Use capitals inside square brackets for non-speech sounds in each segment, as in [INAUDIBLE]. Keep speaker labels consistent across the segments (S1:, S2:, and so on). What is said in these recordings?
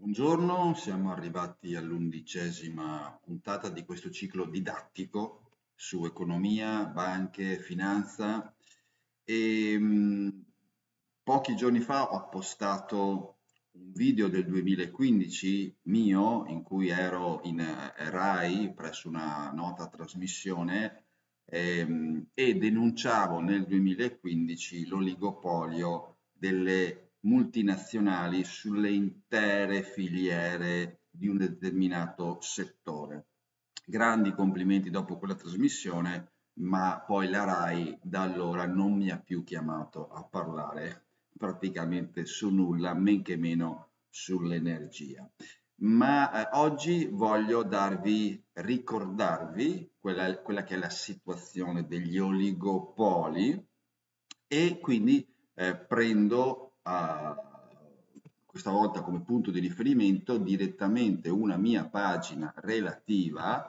S1: Buongiorno, siamo arrivati all'undicesima puntata di questo ciclo didattico su economia, banche, finanza. E mh, mm, pochi giorni fa ho postato un video del 2015 mio in cui ero in eh, RAI presso una nota trasmissione ehm, e denunciavo nel 2015 l'oligopolio delle multinazionali sulle intere filiere di un determinato settore. Grandi complimenti dopo quella trasmissione, ma poi la RAI da allora non mi ha più chiamato a parlare praticamente su nulla, men che meno sull'energia. Ma eh, oggi voglio darvi, ricordarvi quella, quella che è la situazione degli oligopoli e quindi eh, prendo questa volta come punto di riferimento direttamente una mia pagina relativa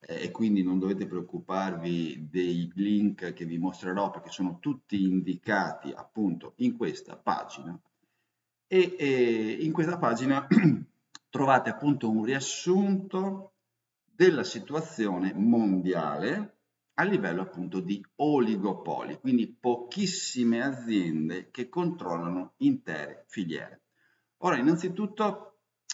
S1: eh, e quindi non dovete preoccuparvi dei link che vi mostrerò perché sono tutti indicati appunto in questa pagina. E, e in questa pagina [CLEARS THROAT] trovate appunto un riassunto della situazione mondiale a livello appunto di oligopoli, quindi pochissime aziende che controllano intere filiere. Ora, innanzitutto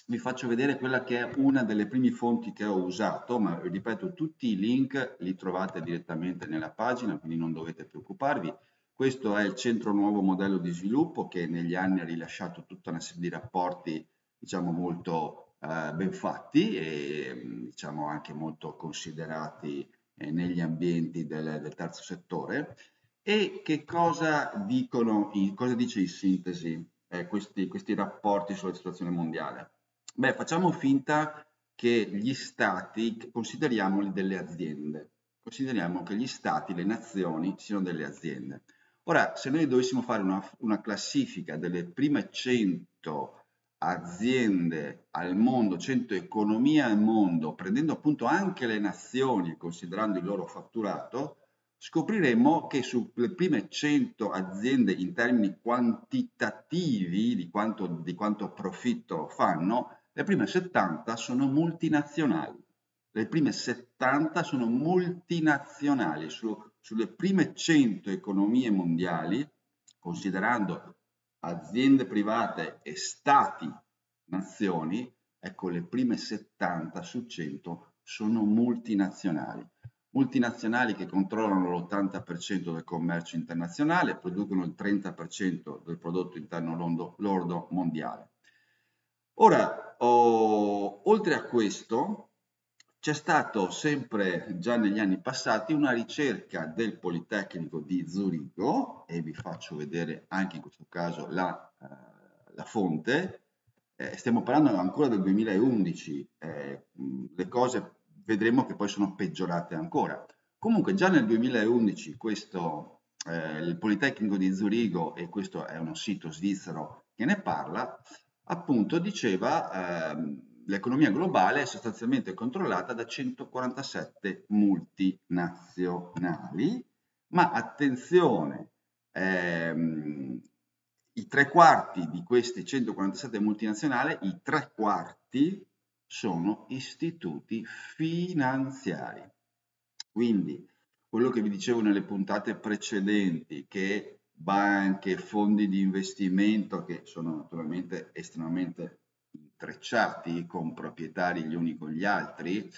S1: vi faccio vedere quella che è una delle prime fonti che ho usato, ma ripeto, tutti i link li trovate direttamente nella pagina, quindi non dovete preoccuparvi. Questo è il Centro Nuovo Modello di Sviluppo che negli anni ha rilasciato tutta una serie di rapporti, diciamo, molto eh, ben fatti e diciamo anche molto considerati eh, negli ambienti del, del, terzo settore e che cosa dicono, in, cosa dice in sintesi eh, questi, questi rapporti sulla situazione mondiale? Beh, facciamo finta che gli stati, consideriamoli delle aziende, consideriamo che gli stati, le nazioni siano delle aziende. Ora, se noi dovessimo fare una, una classifica delle prime 100 aziende al mondo, 100 economie al mondo, prendendo appunto anche le nazioni e considerando il loro fatturato, scopriremo che sulle prime 100 aziende in termini quantitativi di quanto, di quanto profitto fanno, le prime 70 sono multinazionali. Le prime 70 sono multinazionali. Su, sulle prime 100 economie mondiali, considerando aziende private e stati, nazioni, ecco le prime 70 su 100 sono multinazionali. Multinazionali che controllano l'80% del commercio internazionale, producono il 30% del prodotto interno lordo mondiale. Ora, oh, oltre a questo, c'è stato sempre già negli anni passati una ricerca del Politecnico di Zurigo e vi faccio vedere anche in questo caso la, eh, la fonte. Eh, stiamo parlando ancora del 2011, eh, le cose vedremo che poi sono peggiorate ancora. Comunque già nel 2011 questo, eh, il Politecnico di Zurigo, e questo è uno sito svizzero che ne parla, appunto diceva ehm, l'economia globale è sostanzialmente controllata da 147 multinazionali, ma attenzione, ehm, i tre quarti di questi 147 multinazionali, i tre quarti sono istituti finanziari. Quindi quello che vi dicevo nelle puntate precedenti, che banche, fondi di investimento, che sono naturalmente estremamente intrecciati con proprietari gli uni con gli altri,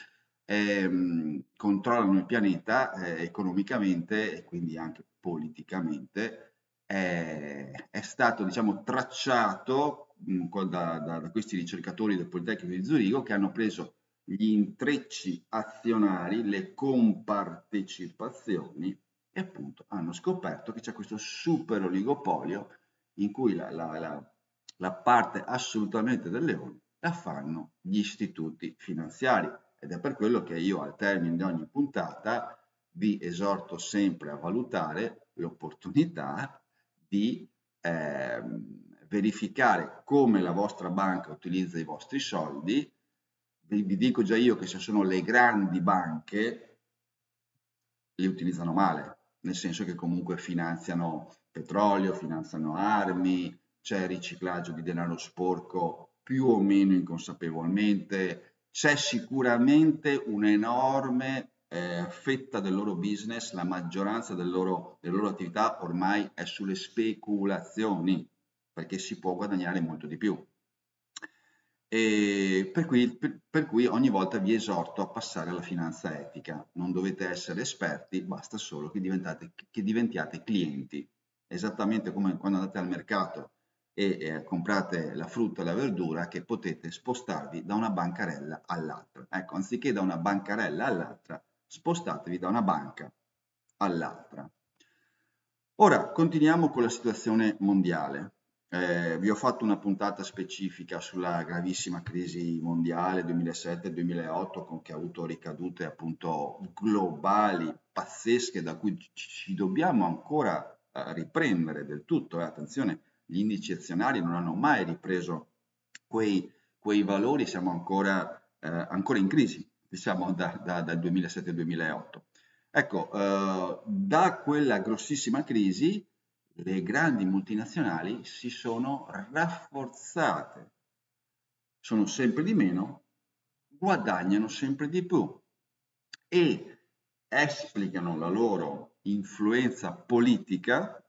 S1: ehm, controllano il pianeta eh, economicamente e quindi anche politicamente, eh, è stato diciamo, tracciato mh, da, da, da, questi ricercatori del Politecnico di Zurigo che hanno preso gli intrecci azionari, le compartecipazioni e appunto hanno scoperto che c'è questo super oligopolio in cui la, la, la la parte assolutamente del leone la fanno gli istituti finanziari ed è per quello che io al termine di ogni puntata vi esorto sempre a valutare l'opportunità di eh, verificare come la vostra banca utilizza i vostri soldi. Vi, vi dico già io che se sono le grandi banche li utilizzano male, nel senso che comunque finanziano petrolio, finanziano armi, c'è riciclaggio di denaro sporco più o meno inconsapevolmente, c'è sicuramente un'enorme eh, fetta del loro business, la maggioranza del loro, delle loro attività ormai è sulle speculazioni, perché si può guadagnare molto di più. E per, cui, per, per cui ogni volta vi esorto a passare alla finanza etica. Non dovete essere esperti, basta solo che, che diventiate clienti. Esattamente come quando andate al mercato e eh, comprate la frutta e la verdura che potete spostarvi da una bancarella all'altra. Ecco, anziché da una bancarella all'altra, spostatevi da una banca all'altra. Ora continuiamo con la situazione mondiale. Eh, vi ho fatto una puntata specifica sulla gravissima crisi mondiale 2007-2008 che ha avuto ricadute appunto globali pazzesche da cui ci dobbiamo ancora eh, riprendere del tutto. Eh, attenzione, gli indici azionari non hanno mai ripreso quei, quei valori, siamo ancora, eh, ancora in crisi, diciamo da, da, dal 2007-2008. Ecco, eh, da quella grossissima crisi le grandi multinazionali si sono rafforzate, sono sempre di meno, guadagnano sempre di più e esplicano la loro influenza politica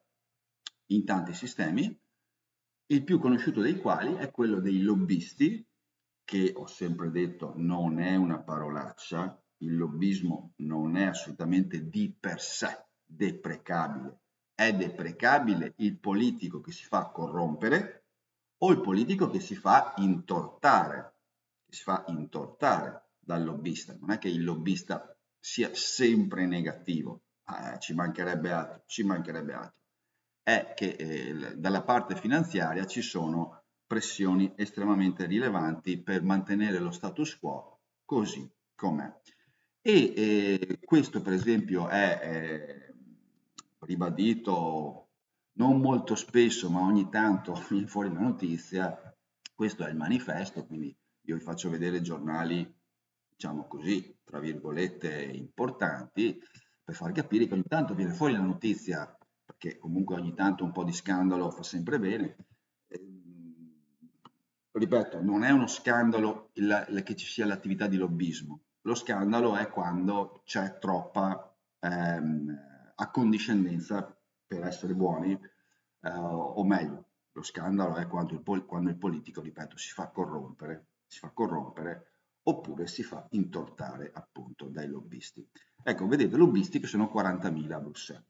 S1: in tanti sistemi, il più conosciuto dei quali è quello dei lobbisti, che ho sempre detto non è una parolaccia, il lobbismo non è assolutamente di per sé deprecabile, è deprecabile il politico che si fa corrompere o il politico che si fa intortare, che si fa intortare dal lobbista. Non è che il lobbista sia sempre negativo, eh, ci mancherebbe altro, ci mancherebbe altro. È che eh, dalla parte finanziaria ci sono pressioni estremamente rilevanti per mantenere lo status quo così com'è. E eh, questo per esempio è eh, ribadito non molto spesso, ma ogni tanto [LAUGHS] viene fuori la notizia, questo è il manifesto, quindi io vi faccio vedere giornali, diciamo così, tra virgolette, importanti, per far capire che ogni tanto viene fuori la notizia, perché comunque ogni tanto un po' di scandalo fa sempre bene, ripeto, non è uno scandalo il, che ci sia l'attività di lobbismo, lo scandalo è quando c'è troppa ehm, accondiscendenza, per essere buoni, eh, o meglio, lo scandalo è quando il, quando il politico, ripeto, si fa corrompere, si fa corrompere oppure si fa intortare appunto dai lobbisti. Ecco, vedete, lobbisti che sono 40.000 a Bruxelles.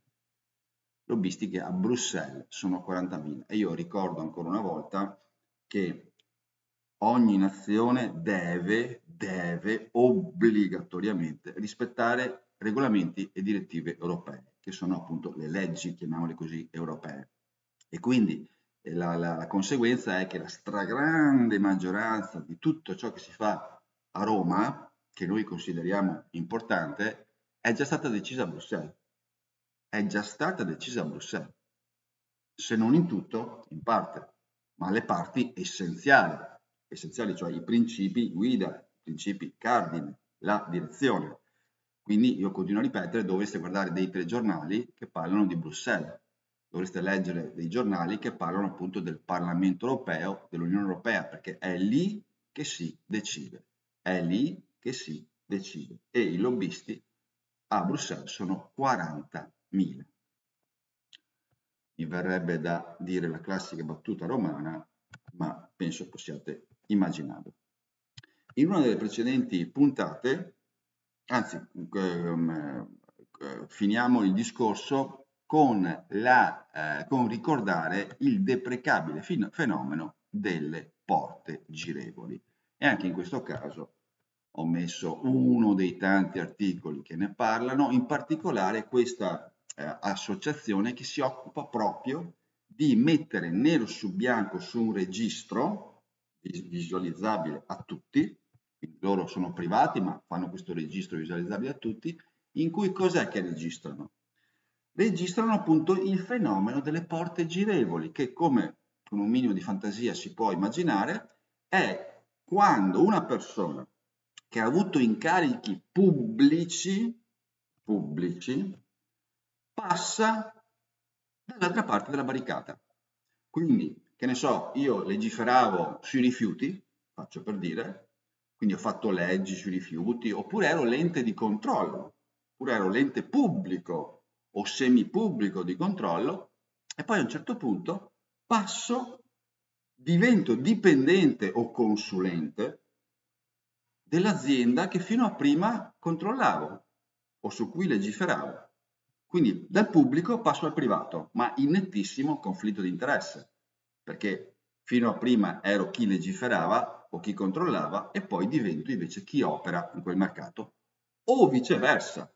S1: Lobbisti che a Bruxelles sono 40.000 e io ricordo ancora una volta che ogni nazione deve, deve obbligatoriamente rispettare regolamenti e direttive europee, che sono appunto le leggi, chiamiamole così, europee. E quindi eh, la, la, la conseguenza è che la stragrande maggioranza di tutto ciò che si fa a Roma, che noi consideriamo importante, è già stata decisa a Bruxelles. È già stata decisa a Bruxelles. Se non in tutto, in parte, ma le parti essenziali essenziali, cioè i principi guida, i principi cardine, la direzione. Quindi io continuo a ripetere, dovreste guardare dei telegiornali che parlano di Bruxelles, dovreste leggere dei giornali che parlano appunto del Parlamento europeo, dell'Unione Europea, perché è lì che si decide, è lì che si decide. E i lobbisti a Bruxelles sono 40.000. Mi verrebbe da dire la classica battuta romana, ma penso possiate immaginabile. In una delle precedenti puntate, anzi, ehm, eh, finiamo il discorso con, la, eh, con ricordare il deprecabile fenomeno delle porte girevoli. E anche in questo caso ho messo uno dei tanti articoli che ne parlano, in particolare questa eh, associazione che si occupa proprio di mettere nero su bianco su un registro visualizzabile a tutti, loro sono privati ma fanno questo registro visualizzabile a tutti, in cui cos'è che registrano? Registrano appunto il fenomeno delle porte girevoli, che come con un minimo di fantasia si può immaginare, è quando una persona che ha avuto incarichi pubblici, pubblici passa dall'altra parte della barricata. Quindi che ne so, io legiferavo sui rifiuti, faccio per dire, quindi ho fatto leggi sui rifiuti, oppure ero l'ente di controllo, oppure ero l'ente pubblico o semipubblico di controllo, e poi a un certo punto passo, divento dipendente o consulente dell'azienda che fino a prima controllavo o su cui legiferavo. Quindi dal pubblico passo al privato, ma in nettissimo conflitto di interesse, perché fino a prima ero chi legiferava o chi controllava e poi divento invece chi opera in quel mercato o viceversa,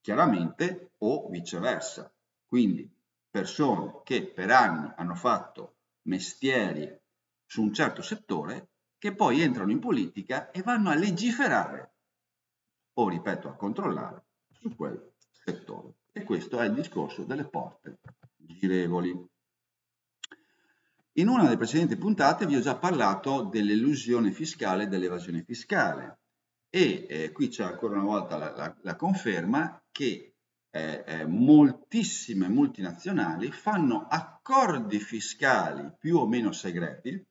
S1: chiaramente o viceversa. Quindi persone che per anni hanno fatto mestieri su un certo settore che poi entrano in politica e vanno a legiferare o, ripeto, a controllare su quel settore. E questo è il discorso delle porte girevoli. In una delle precedenti puntate vi ho già parlato dell'illusione fiscale e dell'evasione fiscale e eh, qui c'è ancora una volta la, la, la conferma che eh, eh, moltissime multinazionali fanno accordi fiscali più o meno segreti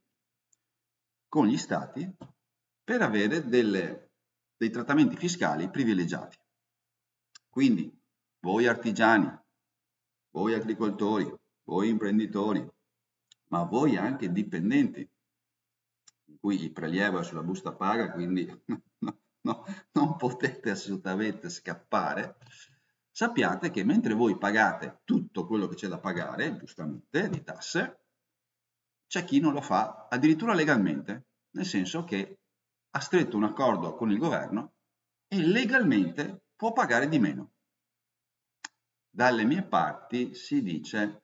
S1: con gli stati per avere delle, dei trattamenti fiscali privilegiati. Quindi voi artigiani, voi agricoltori, voi imprenditori, ma voi anche dipendenti, in cui il prelievo è sulla busta paga, quindi [LAUGHS] no, no, non potete assolutamente scappare, sappiate che mentre voi pagate tutto quello che c'è da pagare, giustamente, di tasse, c'è chi non lo fa addirittura legalmente, nel senso che ha stretto un accordo con il governo e legalmente può pagare di meno. Dalle mie parti si dice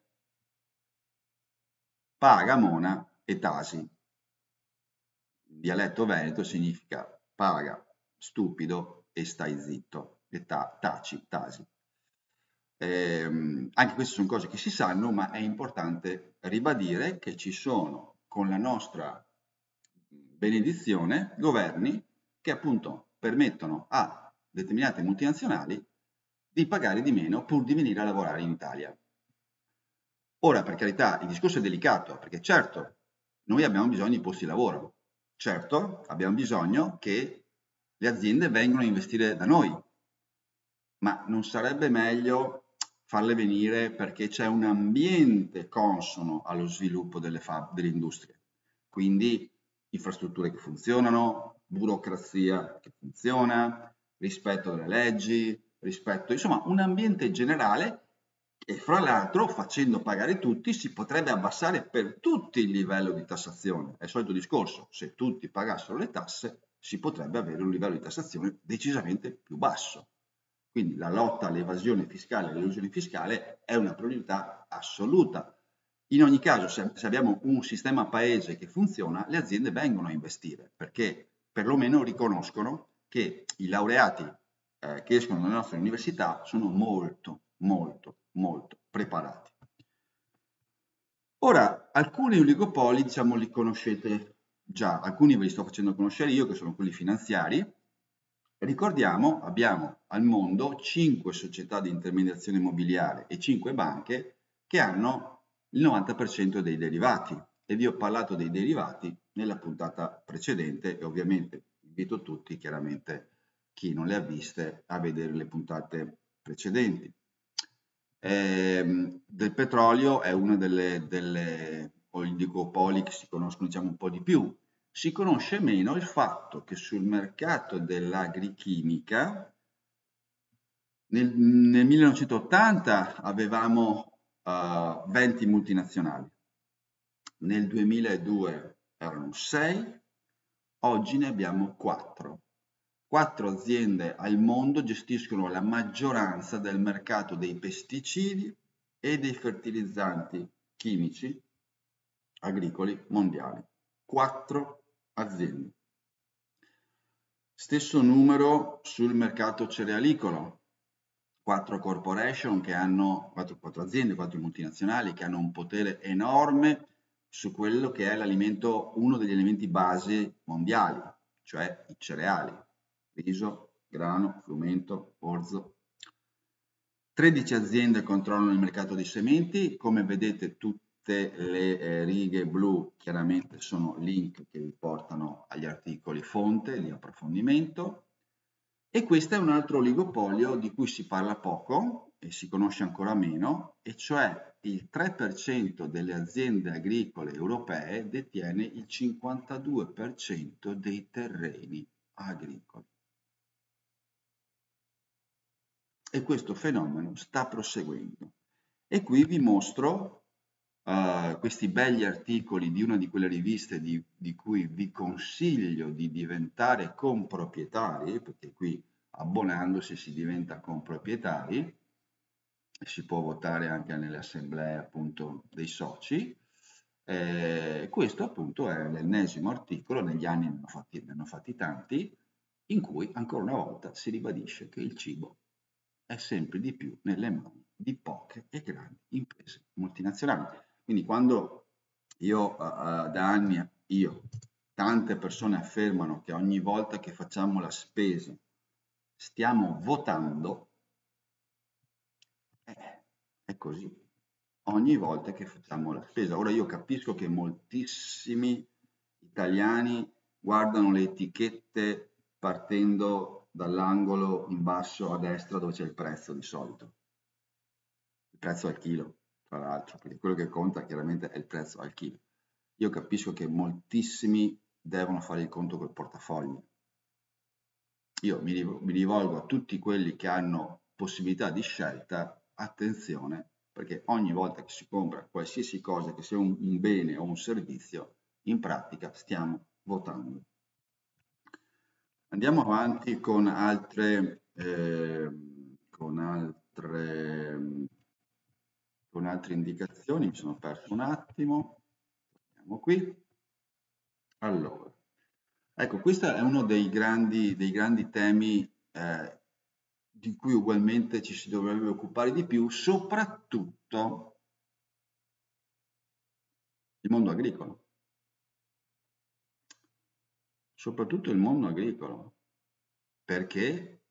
S1: paga mona e tasi. In dialetto veneto significa paga stupido e stai zitto, e ta, taci, tasi. Eh, anche queste sono cose che si sanno, ma è importante ribadire che ci sono con la nostra benedizione governi che appunto permettono a determinate multinazionali di pagare di meno pur di venire a lavorare in Italia. Ora, per carità, il discorso è delicato, perché certo, noi abbiamo bisogno di posti di lavoro, certo, abbiamo bisogno che le aziende vengano a investire da noi, ma non sarebbe meglio farle venire perché c'è un ambiente consono allo sviluppo delle, delle industrie, quindi infrastrutture che funzionano, burocrazia che funziona, rispetto delle leggi, rispetto, insomma, un ambiente generale e fra l'altro facendo pagare tutti si potrebbe abbassare per tutti il livello di tassazione. È il solito discorso, se tutti pagassero le tasse si potrebbe avere un livello di tassazione decisamente più basso. Quindi la lotta all'evasione fiscale e all'illusione fiscale è una priorità assoluta. In ogni caso, se, abbiamo un sistema paese che funziona, le aziende vengono a investire perché perlomeno riconoscono che i laureati eh, che escono dalle nostre università sono molto, molto, molto preparati. Ora, alcuni oligopoli, diciamo, li conoscete già, alcuni ve li sto facendo conoscere io, che sono quelli finanziari. Ricordiamo, abbiamo al mondo 5 società di intermediazione immobiliare e 5 banche che hanno il 90% dei derivati e vi ho parlato dei derivati nella puntata precedente e ovviamente invito tutti chiaramente chi non le ha viste a vedere le puntate precedenti. Eh, del petrolio è una delle, delle oligopoli che si conoscono diciamo un po' di più. Si conosce meno il fatto che sul mercato dell'agrichimica nel, nel 1980 avevamo uh, 20 multinazionali, nel 2002 erano 6, oggi ne abbiamo 4. Quattro aziende al mondo gestiscono la maggioranza del mercato dei pesticidi e dei fertilizzanti chimici agricoli mondiali. Quattro aziende. Stesso numero sul mercato cerealicolo. Quattro corporation che hanno, quattro, quattro aziende, quattro multinazionali che hanno un potere enorme su quello che è uno degli elementi base mondiali, cioè i cereali riso, grano, frumento, orzo. 13 aziende controllano il mercato dei sementi, come vedete tutte le eh, righe blu chiaramente sono link che vi portano agli articoli fonte di approfondimento e questo è un altro oligopolio di cui si parla poco e si conosce ancora meno e cioè il 3% delle aziende agricole europee detiene il 52% dei terreni agricoli. E questo fenomeno sta proseguendo. E qui vi mostro uh, questi begli articoli di una di quelle riviste di, di cui vi consiglio di diventare comproprietari, perché qui abbonandosi si diventa comproprietari, si può votare anche nelle assemblee appunto dei soci. Eh, questo appunto è l'ennesimo articolo, negli anni ne hanno, fatti, ne hanno fatti tanti, in cui ancora una volta si ribadisce che il cibo è sempre di più nelle mani di poche e grandi imprese multinazionali. Quindi quando io uh, da anni, io, tante persone affermano che ogni volta che facciamo la spesa stiamo votando, eh, è così. Ogni volta che facciamo la spesa. Ora io capisco che moltissimi italiani guardano le etichette partendo dall'angolo in basso a destra dove c'è il prezzo di solito. Il prezzo al chilo tra l'altro, perché quello che conta chiaramente è il prezzo al chilo. Io capisco che moltissimi devono fare il conto col portafoglio. Io mi, rivolgo a tutti quelli che hanno possibilità di scelta, attenzione, perché ogni volta che si compra qualsiasi cosa, che sia un, bene o un servizio, in pratica stiamo votando. Andiamo avanti con altre, eh, con altre con altre indicazioni, mi sono perso un attimo, andiamo qui. Allora, ecco, questo è uno dei grandi, dei grandi temi eh, di cui ugualmente ci si dovrebbe occupare di più, soprattutto il mondo agricolo. Soprattutto il mondo agricolo, perché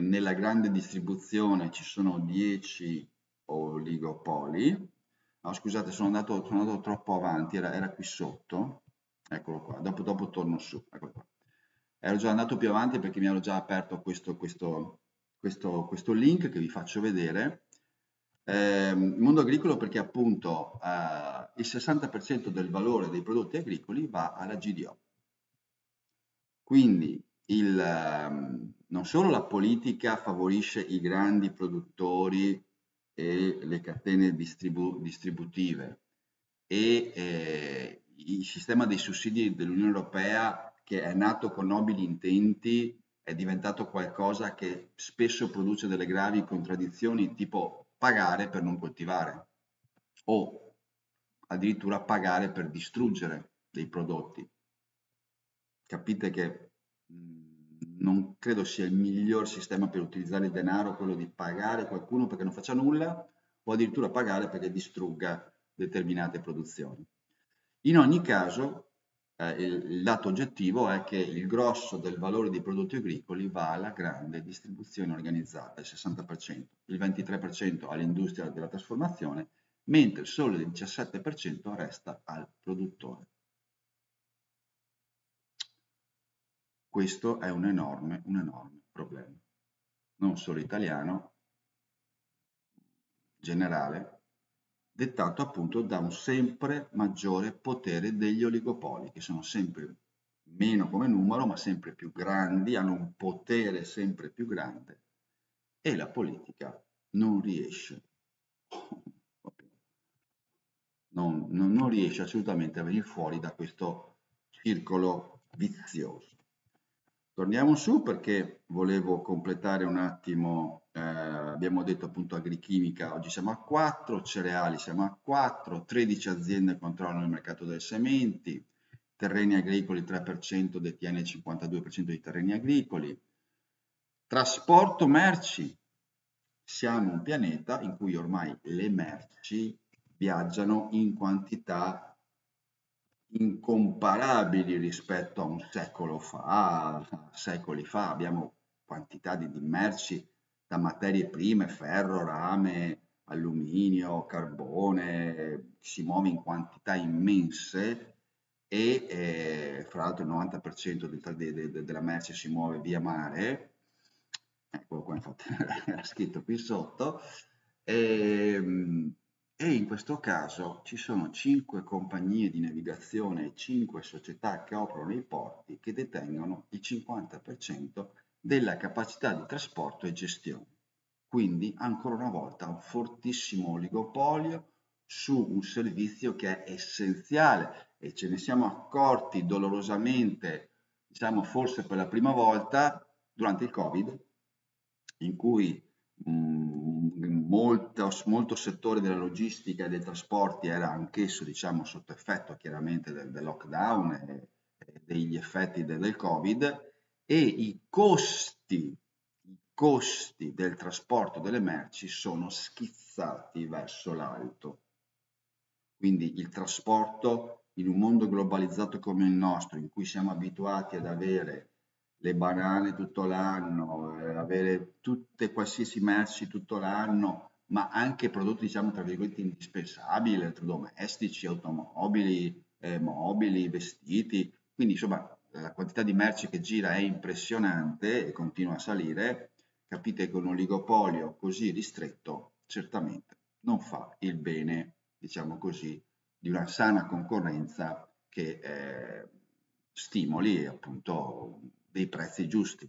S1: nella grande distribuzione ci sono 10 oligopoli. No, scusate, sono andato, sono andato troppo avanti, era, era, qui sotto. Eccolo qua, dopo, dopo torno su. Eccolo qua. Ero già andato più avanti perché mi ero già aperto questo, questo, questo, questo link che vi faccio vedere. Eh, mondo agricolo perché appunto eh, il 60% del valore dei prodotti agricoli va alla GDO. Quindi il, eh, non solo la politica favorisce i grandi produttori e le catene distribu distributive e eh, il sistema dei sussidi dell'Unione Europea che è nato con nobili intenti è diventato qualcosa che spesso produce delle gravi contraddizioni tipo pagare per non coltivare o addirittura pagare per distruggere dei prodotti. Capite che mh, non credo sia il miglior sistema per utilizzare il denaro, quello di pagare qualcuno perché non faccia nulla o addirittura pagare perché distrugga determinate produzioni. In ogni caso, eh, il, il dato oggettivo è che il grosso del valore dei prodotti agricoli va alla grande distribuzione organizzata, il 60%, il 23% all'industria della trasformazione, mentre solo il 17% resta al produttore. Questo è un enorme, un enorme problema, non solo italiano, generale, dettato appunto da un sempre maggiore potere degli oligopoli, che sono sempre meno come numero, ma sempre più grandi, hanno un potere sempre più grande e la politica non riesce, non, non, non riesce assolutamente a venire fuori da questo circolo vizioso. Torniamo su perché volevo completare un attimo, eh, abbiamo detto appunto agrichimica, oggi siamo a 4, cereali siamo a 4, 13 aziende controllano il mercato delle sementi, terreni agricoli 3% detiene il 52% dei terreni agricoli, trasporto merci, siamo un pianeta in cui ormai le merci viaggiano in quantità incomparabili rispetto a un secolo fa, secoli fa, abbiamo quantità di, merci da materie prime, ferro, rame, alluminio, carbone, si muove in quantità immense e eh, fra l'altro il 90% del, de, de, della merce si muove via mare, ecco qua infatti [LAUGHS] era scritto qui sotto, e, ehm, e in questo caso ci sono 5 compagnie di navigazione e 5 società che operano nei porti che detengono il 50% della capacità di trasporto e gestione. Quindi ancora una volta un fortissimo oligopolio su un servizio che è essenziale e ce ne siamo accorti dolorosamente, diciamo forse per la prima volta durante il Covid, in cui mh, mm, molto, molto settore della logistica e dei trasporti era anch'esso diciamo sotto effetto chiaramente del, del lockdown e, e degli effetti del, del Covid e i costi costi del trasporto delle merci sono schizzati verso l'alto. Quindi il trasporto in un mondo globalizzato come il nostro, in cui siamo abituati ad avere le banane tutto l'anno, eh, avere tutte qualsiasi merci tutto l'anno, ma anche prodotti diciamo tra virgolette indispensabili, elettrodomestici, automobili, eh, mobili, vestiti, quindi insomma la quantità di merci che gira è impressionante e continua a salire. Capite che un oligopolio così ristretto certamente non fa il bene, diciamo così, di una sana concorrenza che eh, stimoli appunto dei prezzi giusti.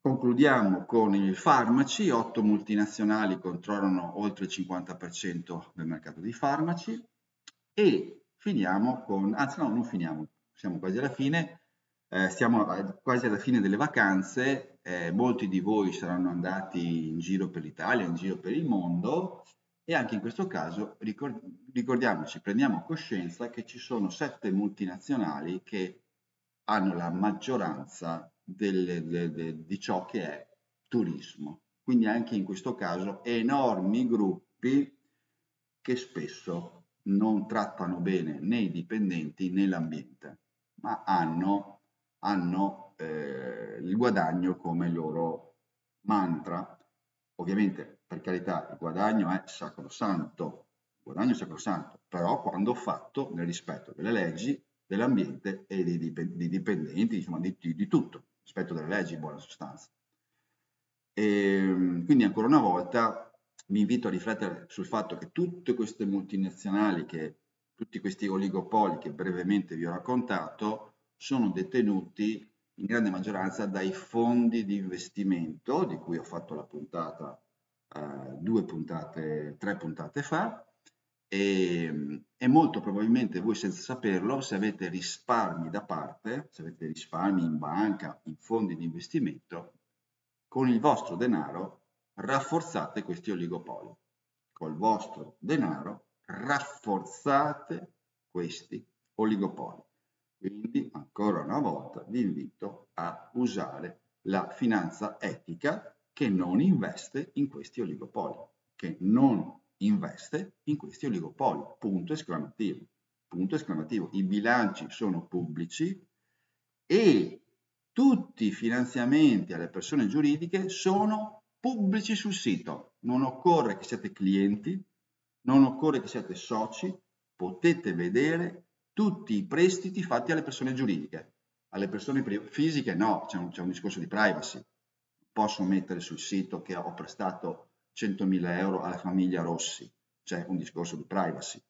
S1: Concludiamo con i farmaci, otto multinazionali controllano oltre il 50% del mercato dei farmaci. E finiamo con, anzi no, non finiamo, siamo quasi alla fine, eh, siamo quasi alla fine delle vacanze, eh, molti di voi saranno andati in giro per l'Italia, in giro per il mondo. E anche in questo caso ricord ricordiamoci, prendiamo coscienza che ci sono sette multinazionali che hanno la maggioranza delle, de, de, di ciò che è turismo. Quindi anche in questo caso enormi gruppi che spesso non trattano bene né i dipendenti né l'ambiente, ma hanno hanno eh, il guadagno come loro mantra. Ovviamente, per carità, il guadagno è sacrosanto, il guadagno è sacrosanto, però quando fatto nel rispetto delle leggi, dell'ambiente e dei, dipendenti, insomma di, di, tutto, rispetto delle leggi in buona sostanza. E, ehm, quindi ancora una volta vi invito a riflettere sul fatto che tutte queste multinazionali, che, tutti questi oligopoli che brevemente vi ho raccontato, sono detenuti in grande maggioranza dai fondi di investimento, di cui ho fatto la puntata eh, due puntate, tre puntate fa, e, e, molto probabilmente voi senza saperlo, se avete risparmi da parte, se avete risparmi in banca, in fondi di investimento, con il vostro denaro rafforzate questi oligopoli. Col vostro denaro rafforzate questi oligopoli. Quindi, ancora una volta, vi invito a usare la finanza etica che non investe in questi oligopoli, che non investe in questi oligopoli, punto esclamativo. Punto esclamativo. I bilanci sono pubblici e tutti i finanziamenti alle persone giuridiche sono pubblici sul sito. Non occorre che siate clienti, non occorre che siate soci, potete vedere tutti i prestiti fatti alle persone giuridiche. Alle persone fisiche no, c'è un, un, discorso di privacy. Posso mettere sul sito che ho prestato 100.000 euro alla famiglia Rossi, c'è un discorso di privacy.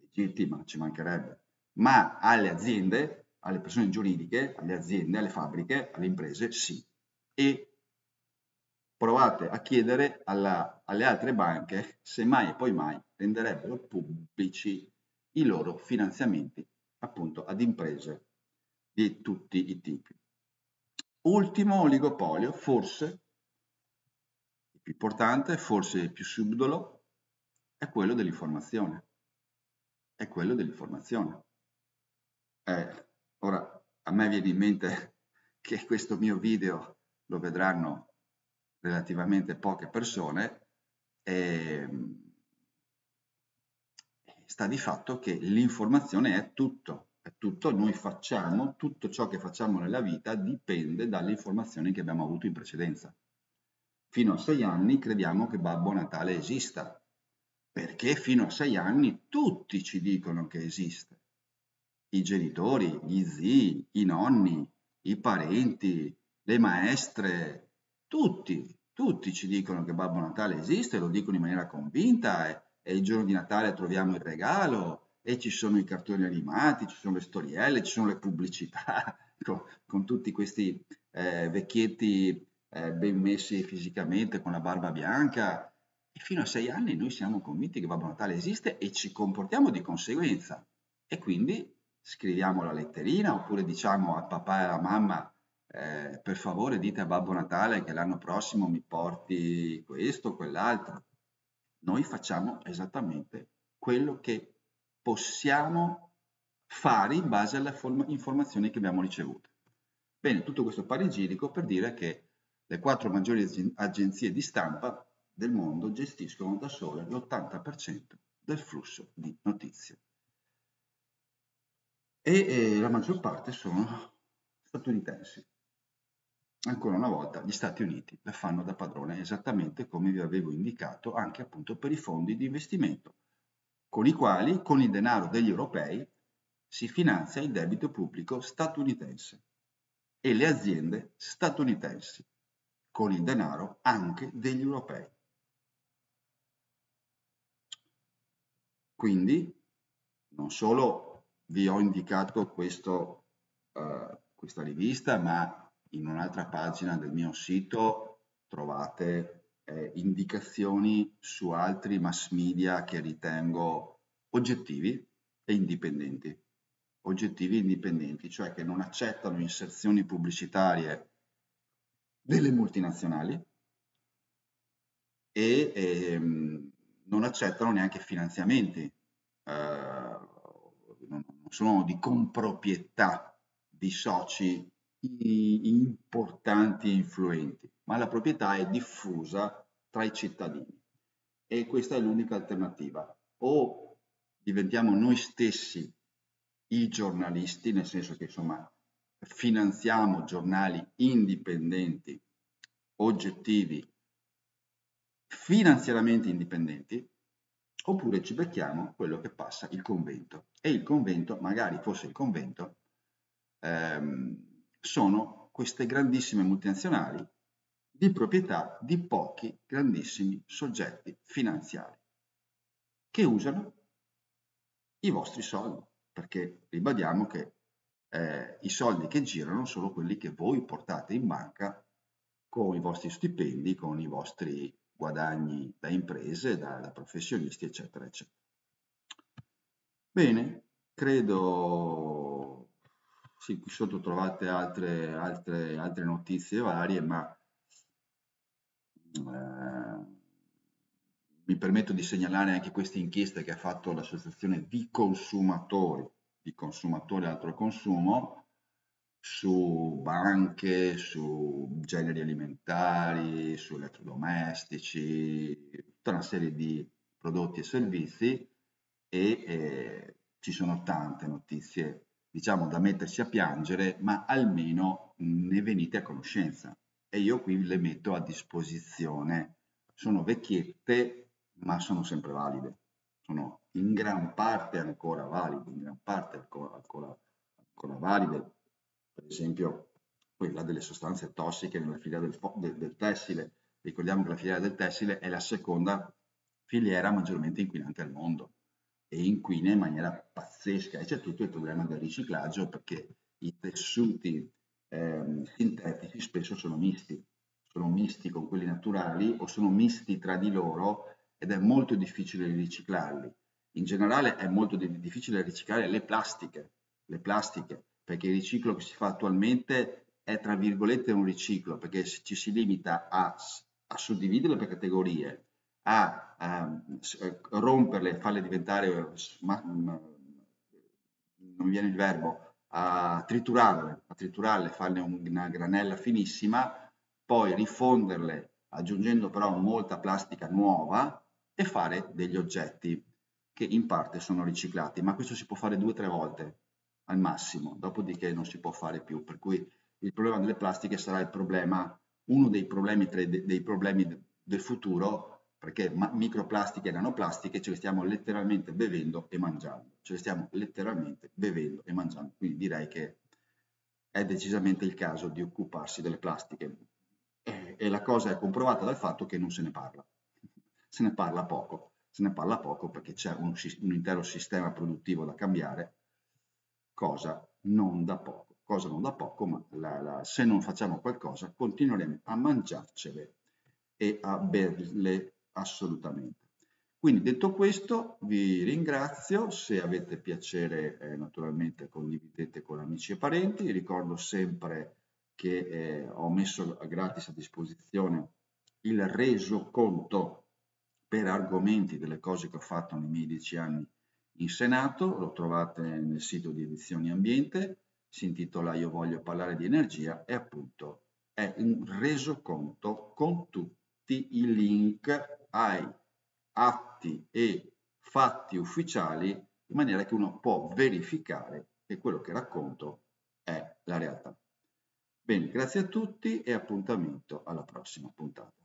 S1: Legittima, ci mancherebbe. Ma alle aziende, alle persone giuridiche, alle aziende, alle fabbriche, alle imprese, sì. E provate a chiedere alla, alle altre banche se mai e poi mai renderebbero pubblici i loro finanziamenti appunto ad imprese di tutti i tipi. Ultimo oligopolio, forse più importante, forse più subdolo, è quello dell'informazione. È quello dell'informazione. Eh, ora, a me viene in mente [LAUGHS] che questo mio video lo vedranno relativamente poche persone e ehm, sta di fatto che l'informazione è tutto, è tutto, noi facciamo, tutto ciò che facciamo nella vita dipende dalle informazioni che abbiamo avuto in precedenza. Fino a sei anni crediamo che Babbo Natale esista, perché fino a sei anni tutti ci dicono che esiste. I genitori, gli zii, i nonni, i parenti, le maestre, tutti, tutti ci dicono che Babbo Natale esiste, lo dicono in maniera convinta e, e il giorno di Natale troviamo il regalo e ci sono i cartoni animati, ci sono le storielle, ci sono le pubblicità [LAUGHS] con, con tutti questi eh, vecchietti eh, ben messi fisicamente con la barba bianca e fino a sei anni noi siamo convinti che Babbo Natale esiste e ci comportiamo di conseguenza e quindi scriviamo la letterina oppure diciamo al papà e alla mamma eh, per favore dite a Babbo Natale che l'anno prossimo mi porti questo o quell'altro. Noi facciamo esattamente quello che possiamo fare in base alle informazioni che abbiamo ricevuto. Bene, tutto questo panegirico per dire che le quattro maggiori agenzie di stampa del mondo gestiscono da sole l'80% del flusso di notizie. E, e la maggior parte sono statunitensi. Ancora una volta gli Stati Uniti la fanno da padrone esattamente come vi avevo indicato anche appunto per i fondi di investimento, con i quali con il denaro degli europei si finanzia il debito pubblico statunitense e le aziende statunitensi con il denaro anche degli europei. Quindi non solo vi ho indicato questo, uh, questa rivista, ma in un'altra pagina del mio sito trovate eh, indicazioni su altri mass media che ritengo oggettivi e indipendenti. Oggettivi e indipendenti, cioè che non accettano inserzioni pubblicitarie delle multinazionali e ehm, non accettano neanche finanziamenti, eh, non sono di comproprietà di soci importanti e influenti, ma la proprietà è diffusa tra i cittadini e questa è l'unica alternativa. O diventiamo noi stessi i giornalisti, nel senso che insomma finanziamo giornali indipendenti, oggettivi, finanziariamente indipendenti, oppure ci becchiamo quello che passa il convento. E il convento, magari fosse il convento, ehm, sono queste grandissime multinazionali di proprietà di pochi grandissimi soggetti finanziari che usano i vostri soldi, perché ribadiamo che eh, i soldi che girano sono quelli che voi portate in banca con i vostri stipendi, con i vostri guadagni da imprese, da, da professionisti, eccetera, eccetera. Bene, credo, sì, qui sotto trovate altre, altre, altre notizie varie, ma eh, mi permetto di segnalare anche queste inchieste che ha fatto l'associazione di consumatori di consumatori altro consumo su banche, su generi alimentari, su elettrodomestici, tutta una serie di prodotti e servizi e eh, ci sono tante notizie, diciamo, da mettersi a piangere, ma almeno ne venite a conoscenza e io qui le metto a disposizione. Sono vecchiette, ma sono sempre valide sono in gran parte ancora valide, in gran parte ancora, ancora, ancora valide, per esempio quella delle sostanze tossiche nella filiera del, del, del, tessile. Ricordiamo che la filiera del tessile è la seconda filiera maggiormente inquinante al mondo e inquina in maniera pazzesca e c'è tutto il problema del riciclaggio perché i tessuti eh, sintetici spesso sono misti, sono misti con quelli naturali o sono misti tra di loro ed è molto difficile riciclarli. In generale è molto difficile riciclare le plastiche, le plastiche, perché il riciclo che si fa attualmente è tra virgolette un riciclo, perché ci si limita a, a suddividerle per categorie, a, a, a romperle, farle diventare, ma, ma, non viene il verbo, a triturarle, a triturarle, farne una granella finissima, poi rifonderle aggiungendo però molta plastica nuova e fare degli oggetti che in parte sono riciclati, ma questo si può fare due o tre volte al massimo, dopodiché non si può fare più, per cui il problema delle plastiche sarà problema uno dei problemi, dei problemi del futuro, perché microplastiche e nanoplastiche ce le stiamo letteralmente bevendo e mangiando, ce le stiamo letteralmente bevendo e mangiando, quindi direi che è decisamente il caso di occuparsi delle plastiche. E la cosa è comprovata dal fatto che non se ne parla, [LAUGHS] se ne parla poco, se ne parla poco perché c'è un, un intero sistema produttivo da cambiare, cosa non da poco cosa non da poco, ma la, la, se non facciamo qualcosa continueremo a mangiarcele e a berle assolutamente. Quindi detto questo vi ringrazio, se avete piacere eh, naturalmente condividete con amici e parenti, ricordo sempre che eh, ho messo gratis a disposizione il resoconto per argomenti delle cose che ho fatto nei miei dieci anni in Senato, lo trovate nel sito di Edizioni Ambiente, si intitola Io voglio parlare di energia e appunto è un resoconto con tutti i link ai atti e fatti ufficiali in maniera che uno può verificare che quello che racconto è la realtà. Bene, grazie a tutti e appuntamento alla prossima puntata.